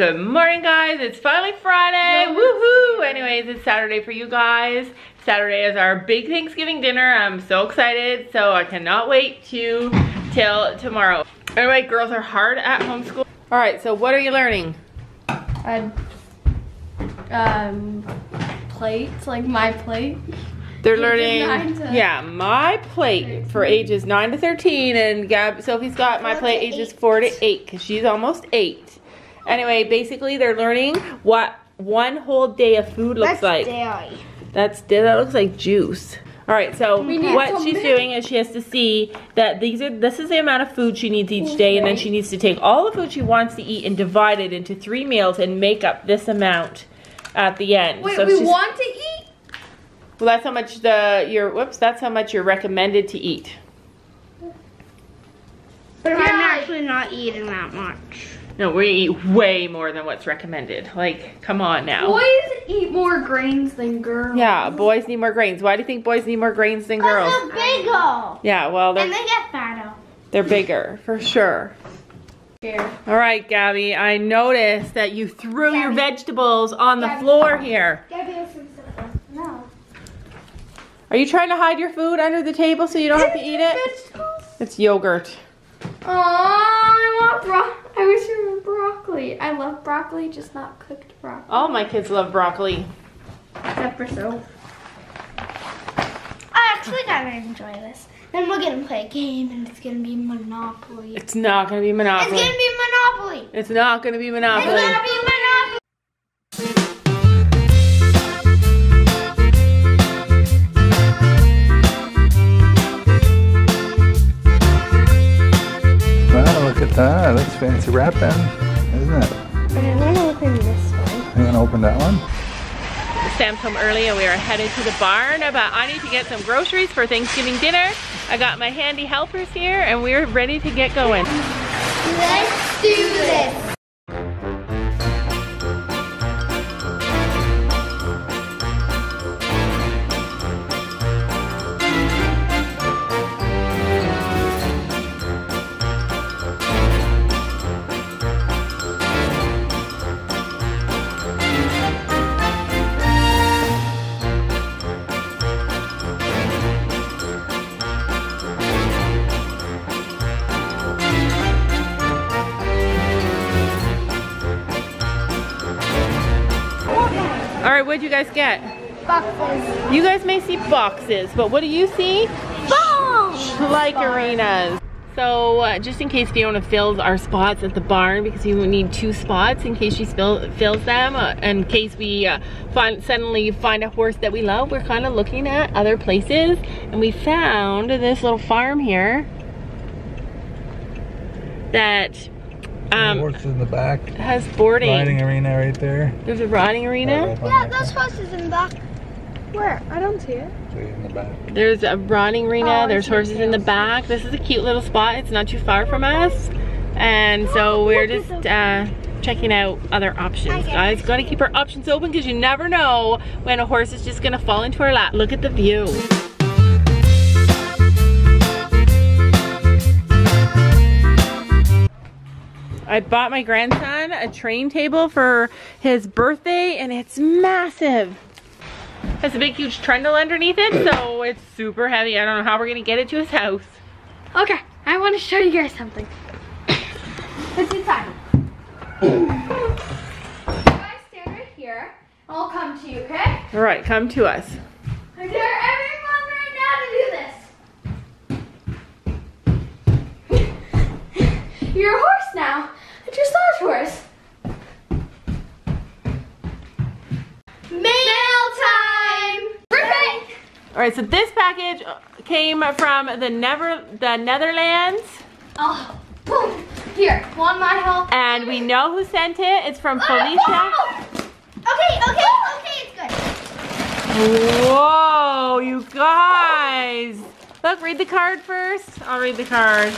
Good morning guys, it's finally Friday, woohoo! Anyways, it's Saturday for you guys. Saturday is our big Thanksgiving dinner. I'm so excited, so I cannot wait to till tomorrow. Anyway, girls are hard at homeschool. All right, so what are you learning? I, um, plates, like my plate. They're learning, to- yeah, my plate for ages 9 to 13 and Gab, Sophie's got my plate ages 4 to 8 because she's almost 8. Anyway, basically they're learning what one whole day of food looks That's like. dairy. That's that looks like juice. All right, so what she's milk. doing is she has to see that these are this is the amount of food she needs each day, and then she needs to take all the food she wants to eat and divide it into three meals and make up this amount at the end. Wait, so we she's- want to eat? well, that's how much the your whoops. That's how much you're recommended to eat. But I'm actually not eating that much. No, we eat way more than what's recommended. Like, come on now. Boys eat more grains than girls. Yeah, boys need more grains. Why do you think boys need more grains than girls? They're bigger. Yeah, well, they're they get fatter. they're bigger for sure. Here. All right, Gabby, I noticed that you threw your vegetables on the floor here. Gabby. No. Are you trying to hide your food under the table so you don't have to eat it? Vegetables? It's yogurt. Aw, I want bro. I wish it were broccoli. I love broccoli, just not cooked broccoli. All my kids love broccoli. Except for so. I actually kind of enjoy this. Then we're gonna play a game and it's gonna be Monopoly. It's It's not gonna be Monopoly. It's gonna be Monopoly. It's not gonna be It's gonna be Monopoly. That. That's fancy wrapping, isn't it? I'm gonna open this one. You gonna open that one? Sam's home early and we are headed to the barn, but I need to get some groceries for Thanksgiving dinner. I got my handy helpers here and we're ready to get going. Let's do this. Get? Boxes. You guys may see boxes, but what do you see? Like arenas. So uh, just in case Fiona fills our spots at the barn because we need two spots in case she spill, fills them. Uh, in case we uh, find suddenly find a horse that we love, we're kind of looking at other places and we found this little farm here that um, Horses in the back. has boarding. Riding arena right there. There's a riding arena. Yeah, those horses in the back. Where? I don't see it. In the back. There's a riding arena. Oh, There's horses in the back. This is a cute little spot. It's not too far from us. And so we're just uh, checking out other options. Guys, gotta keep our options open because you never know when a horse is just gonna fall into our lap. Look at the view. I bought my grandson a train table for his birthday and it's massive. Has a big huge trundle underneath it, so it's super heavy. I don't know how we're gonna get it to his house. Okay, I want to show you guys something. It's inside. You guys stand right here. I'll come to you, okay? All right, come to us. I dare everyone right now to do this. You're a horse now. A dressage. Mail time! Perfect! All right, so this package came from the Never the Netherlands, Oh, boom. Here, want my help? and we know who sent it. It's from oh, Felicia. Oh, oh. Okay, okay, okay, it's good. Whoa, you guys! Look, read the card first. I'll read the card.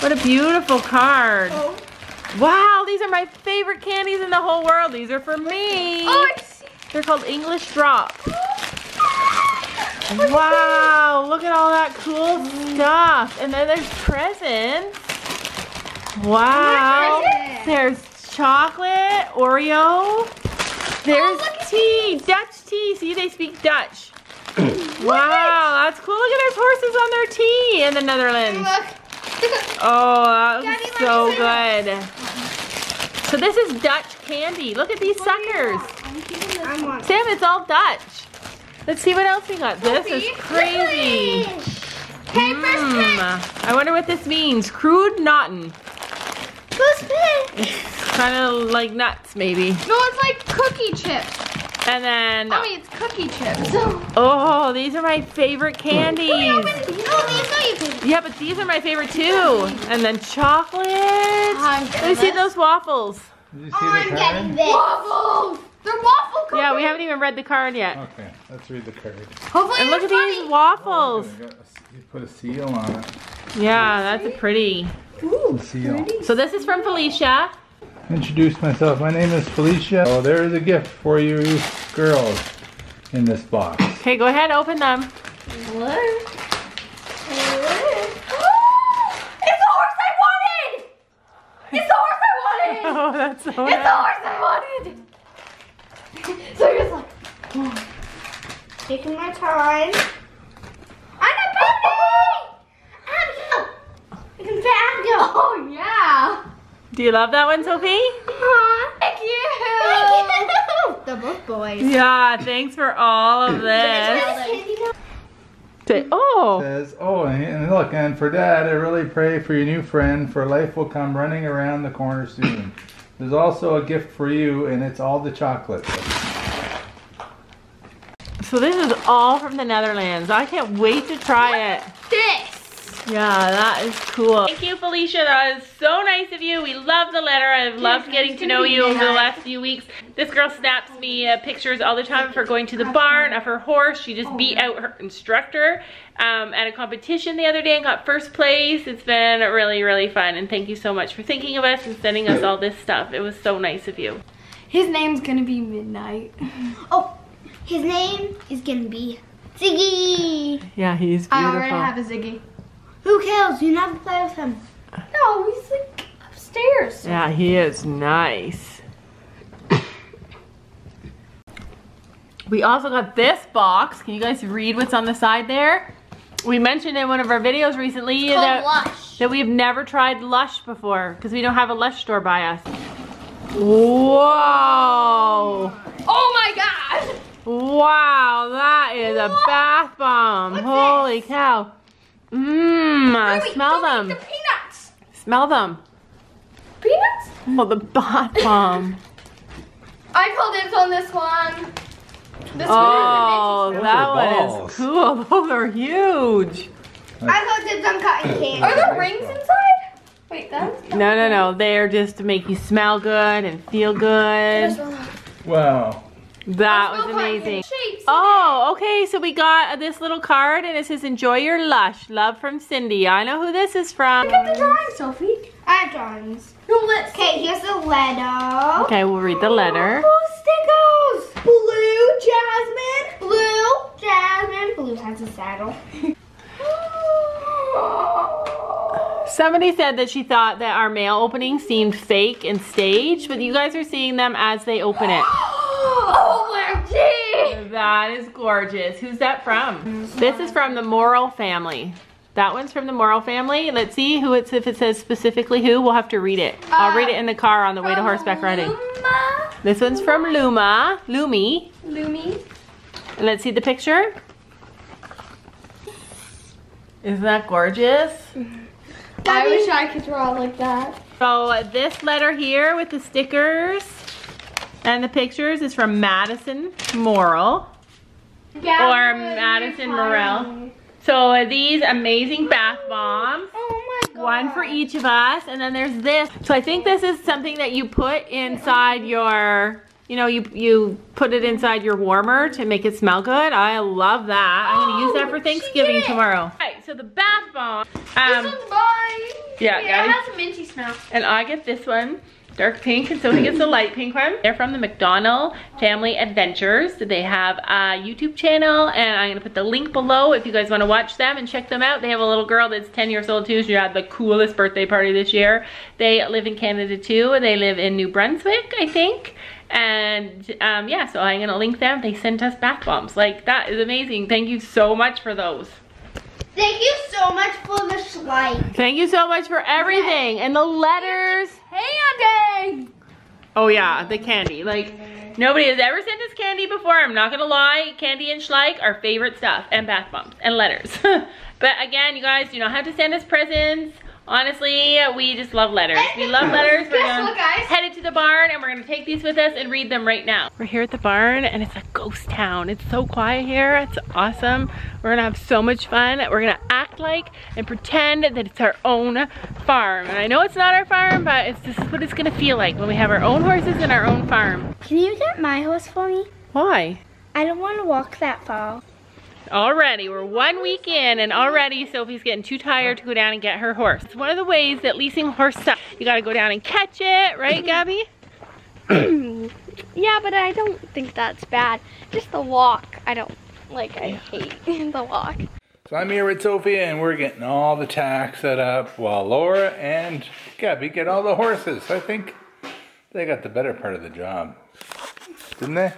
What a beautiful card. Oh. Wow, these are my favorite candies in the whole world. These are for me. Oh, I see. They're called English Drop. Wow, look at all that cool stuff. And then there's presents. Wow. There's chocolate, Oreo. There's oh, at tea, Dutch tea. See, they speak Dutch. wow, that's cool. Look at there's horses on their tea in the Netherlands. Look. Oh, that looks Daddy, so me good. So this is Dutch candy. Look at these suckers. Sam, it's all Dutch. Let's see what else we got. This is crazy. Hey. Mm, I wonder what this means. Kruidnoten. Who's pick? Kind of like nuts, maybe. No, it's like cookie chips. And then, I mean, it's cookie chips. oh, these are my favorite candies. No, these are. Yeah, but these are my favorite too. And then chocolate. I'm Let me see those waffles. Did you see Oh, the I'm card? getting this. Waffles! They're waffle cookies! Yeah, we haven't even read the card yet. Okay, let's read the card. Hopefully And look at they're these waffles. Oh, a- You put a seal on it. Yeah, that's a pretty. A seal. So this is from Felicia. Introduce myself. My name is Felicia. Oh, there is a gift for you girls in this box. Okay, go ahead, open them. It's the horse I wanted! It's the horse I wanted! Oh, that's so It's the horse I wanted! So you're just like, Taking my time. I'm a pony! Agile. I can say agile. Oh yeah! Do you love that one, Sophie? Thank you! Thank you. They're both boys. Yeah, thanks for all of this. Say- Oh, says, oh, and and look, and for Dad, I really pray for your new friend, for life will come running around the corner soon. There's also a gift for you, and it's all the chocolate. so this is all from the Netherlands. I can't wait to try it. This! Yeah, that is cool. Thank you, Felicia. That is so nice of you. We love the letter. I've loved getting to know you over the last few weeks. This girl snaps me uh, pictures all the time of her going to the barn of her horse. She just beat out her instructor um, at a competition the other day and got first place. It's been really, really fun. And thank you so much for thinking of us and sending us all this stuff. It was so nice of you. His name's gonna be Midnight. Oh, his name is gonna be Ziggy. Yeah, he's beautiful. I already have a Ziggy. Who cares? You never play with him. No, he's like upstairs. Yeah, he is nice. We also got this box. Can you guys read what's on the side there? We mentioned in one of our videos recently Called that, Lush. that we've never tried Lush before because we don't have a Lush store by us. Whoa! Oh my god! Wow, that is a bath bomb. Holy cow. Mmm, Wait, smell don't eat them. The peanuts! Smell them. Peanuts? Oh, the bath bomb. I call dibs on this one. This Oh, oh one that are one balls. is cool. Those are huge. I thought dibs on cotton candy. Are there rings inside? Wait, that's No, no, no. They're just to make you smell good and feel good. Wow. That was amazing. Oh, okay. So we got this little card and it says, Enjoy your lush. Love from Cindy. I know who this is from. Look at the drawing, Sophie. I have drawings. No, let's Okay, here's the letter. Okay, we'll read the letter. Oh, stickers! Blue jasmine. Blue jasmine. Blue has a saddle. Somebody said that she thought that our mail opening seemed fake and staged, but you guys are seeing them as they open it. OMG! That is gorgeous. Who's that from? This is from the Morrill family. That one's from the Morrill family. Let's see who it's if it says specifically who. We'll have to read it. I'll read it in the car on the way to horseback riding. Luma. This one's from Luma, Lumi. Lumi. And let's see the picture. Isn't that gorgeous? I wish I could draw like that. So uh, this letter here with the stickers and the pictures is from Madison Morrill. Or Madison Morrell. So these amazing bath bombs. Oh my god. One for each of us, and then there's this. So I think this is something that you put inside your, you know, you you put it inside your warmer to make it smell good. I love that. I'm gonna use that for Thanksgiving tomorrow. Right, so the bath bomb. This Um, one's mine. yeah, it guys. has a minty smell. and I get this one dark pink and Sophie gets the light pink one. They're from the McDonald Family Adventures. They have a YouTube channel and I'm gonna put the link below if you guys wanna watch them and check them out. They have a little girl that's 10 years old too. She had the coolest birthday party this year. They live in Canada too. They live in New Brunswick, I think. And um, yeah, so I'm gonna link them. They sent us bath bombs. Like that is amazing. Thank you so much for those. Thank you so much for the slide. Thank you so much for everything. And the letters. Oh yeah, the candy. Like, nobody has ever sent us candy before. I'm not gonna lie. Candy and Schleich are favorite stuff. And bath bombs. And letters. but again, you guys do not have to send us presents. Honestly, we just love letters. We love letters. We're gonna headed to the barn and we're gonna take these with us and read them right now. We're here at the barn and it's a ghost town. It's so quiet here. It's awesome. We're gonna have so much fun. We're gonna act like and pretend that it's our own farm. And I know it's not our farm, but it's this is what it's gonna feel like when we have our own horses and our own farm. Can you get my horse for me? Why? I don't want to walk that far. Already, we're one week in and already Sophie's getting too tired to go down and get her horse. It's one of the ways that leasing horse stuff. You gotta go down and catch it, right mm-hmm. Gabby? Yeah, but I don't think that's bad. Just the walk. I don't like. I hate the walk. So I'm here with Sophie and we're getting all the tack set up while Laura and Gabby get all the horses. I think they got the better part of the job. Didn't they?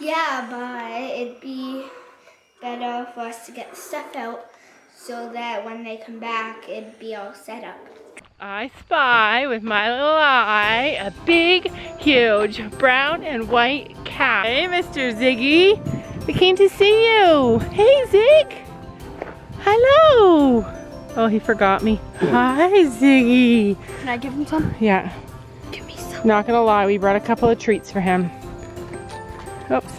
Yeah, but it'd be better for us to get the stuff out so that when they come back, it'd be all set up. I spy with my little eye a big, huge brown and white cow. Hey, Mr. Ziggy. We came to see you. Hey, Zig. Hello. Oh, he forgot me. Hi, Ziggy. Can I give him some? Yeah. Give me some. Not gonna lie, we brought a couple of treats for him. Oops.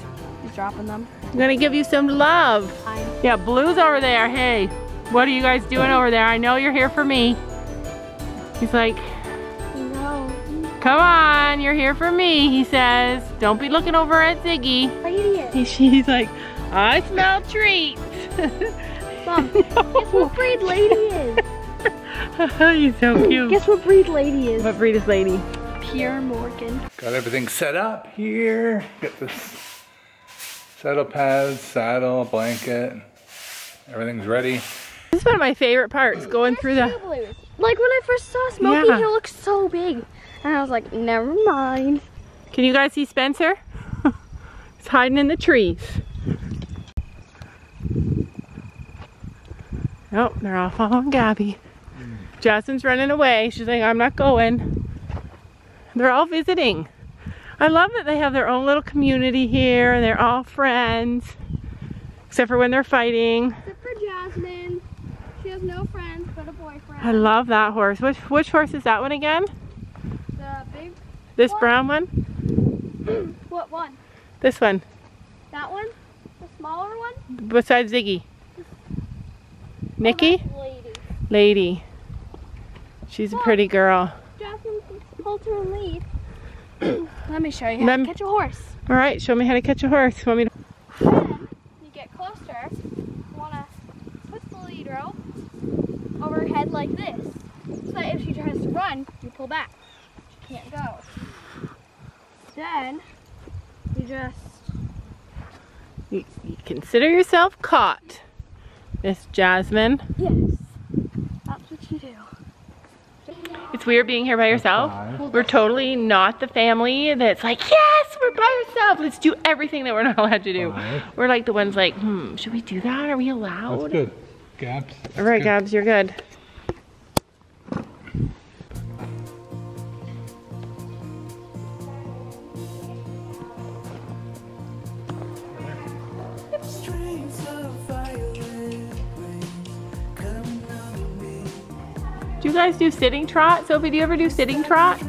He's dropping them. I'm gonna give you some love. Fine. Yeah, Blue's over there. Hey, what are you guys doing over there? I know you're here for me. He's like. Come on, you're here for me, he says. Don't be looking over at Ziggy. Idiot. He- She's like, I smell treats. Mom, guess what breed lady is? He's so cute. Guess what breed lady is? What breed is lady? Pure Morgan. Got everything set up here. Got this saddle pads, saddle, blanket. Everything's ready. This is one of my favorite parts, going through the... Like when I first saw Smokey, Yeah. he looked so big. And I was like, never mind. Can you guys see Spencer? He's hiding in the trees. Oh, they're all following Gabby. Jasmine's running away. She's like, I'm not going. They're all visiting. I love that they have their own little community here and they're all friends. Except for when they're fighting. Except for Jasmine. She has no friends but a boyfriend. I love that horse. Which, which horse is that one again? This brown one? what one? This one. That one? The smaller one? Besides Ziggy. Nikki? Oh, lady. Lady. She's a pretty girl. Jasmine holds her lead. Let me show you how Let to me- catch a horse. All right, show me how to catch a horse. Want me to? Then you get closer. You wanna put the lead rope over her head like this, so that if she tries to run, you pull back. She can't go. Then you just You, you consider yourself caught, Miss Jasmine. yes, that's what you do. It's weird being here by yourself. We're totally not the family that's like, yes, we're by ourselves. Let's do everything that we're not allowed to do. Five. We're like the ones like, hmm, should we do that? Are we allowed? That's good. Gaps. All right, Gabs, you're good. Guys do sitting trot? Sophie, do you ever do sitting trot?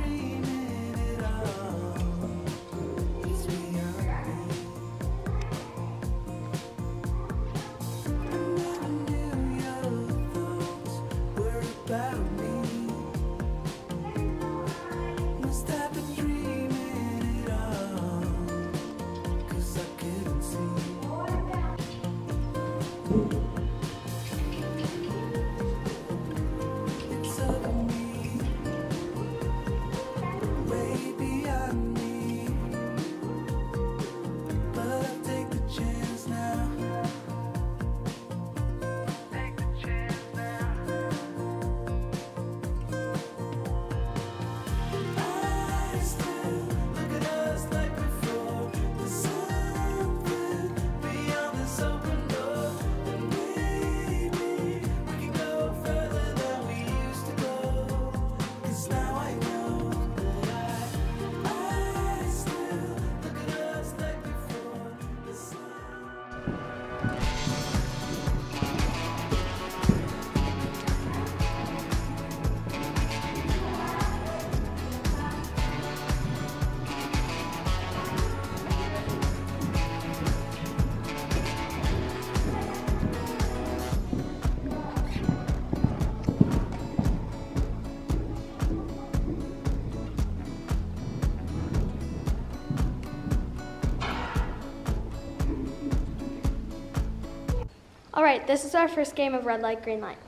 All right, this is our first game of red light, green light.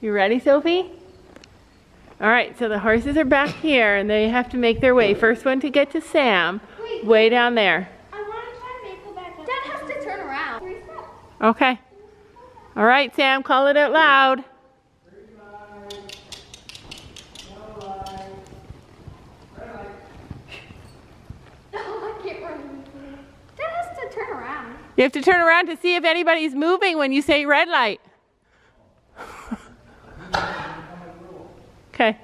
You ready, Sophie? All right, so the horses are back here and they have to make their way. First one to get to Sam, way down there. I want to try go back up. Dad has to turn around. Okay. All right, Sam, call it out loud. I can't run. Dad has to turn around. You have to turn around to see if anybody's moving when you say red light. Okay.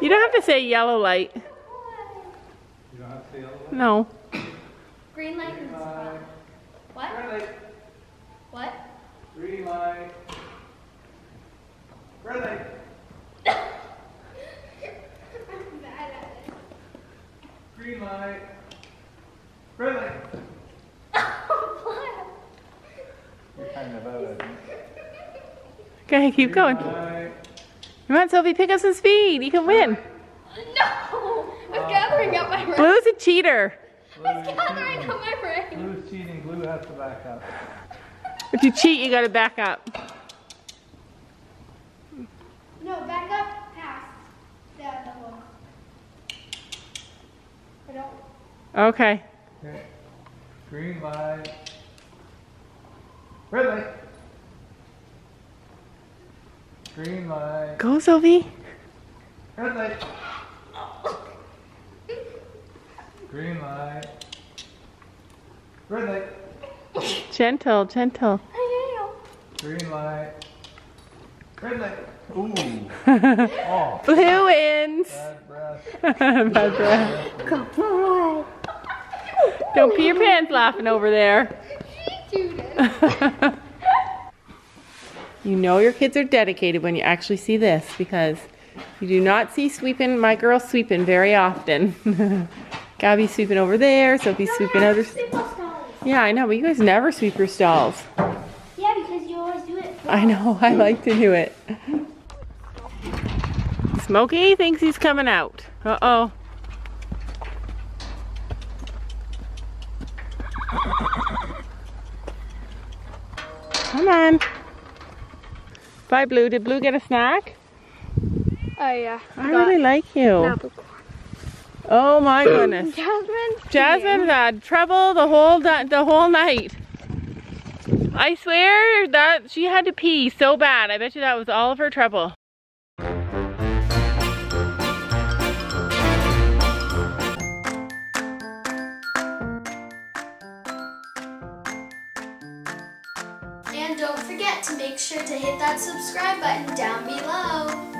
You don't have to say yellow light. No. Green light and spot. What? What? Green light. Red light. Green light. Red light. You're kind of out of Okay, keep going. Light. Come on, Sophie, pick up some speed. You can win. No! I'm gathering up my ring. Blue's a cheater. I'm gathering up my ring. Blue's cheating. Blue has to back up. If you cheat, you gotta back up. No, back up past the other one. I don't. Okay. Okay. Green light. Red light. Green light. Go, Sophie. Red light. Green light. Red light. Gentle, gentle. Green light. Red light. Ooh. Oh, Blue wins. bad breath. Bad breath. Don't pee your pants laughing over there. you know your kids are dedicated when you actually see this because you do not see sweeping, my girl sweeping very often. Gabby's sweeping over there, Sophie's sweeping other. Yeah, I know, but you guys never sweep your stalls. Yeah, because you always do it. I know, I like to do it. Smokey thinks he's coming out. Uh-oh. Come on. Bye, Blue. Did Blue get a snack? Oh yeah. I really like you. Oh my goodness. Jasmine. Jasmine had trouble the whole the whole night. I swear that she had to pee so bad. I bet you that was all of her trouble. And don't forget to make sure to hit that subscribe button down below.